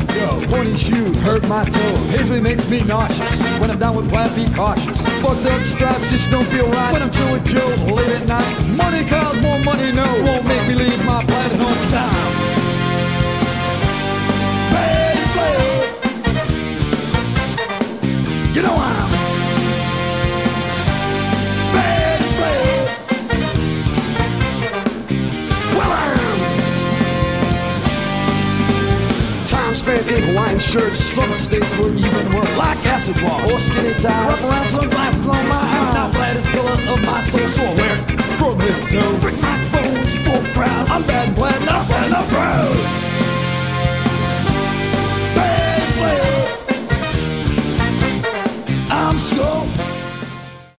go. Pointy shoe hurt my toe. Paisley makes me nauseous. When I'm down with plaid, be cautious. Fucked up stripes just don't feel right. When I'm chill with Joe late at night. Money calls, more money no. Won't make me leave my planet home time. You know I'm span in Hawaiian shirts, summer states were even worse. Black acid wash or skinny ties. Wrap around sunglasses on my eyes. Now glad is the color of my soul. So I wear from head to toe. Brick microphones, full crowd. I'm bad and bland, not bland, not proud. Bad player. I'm so.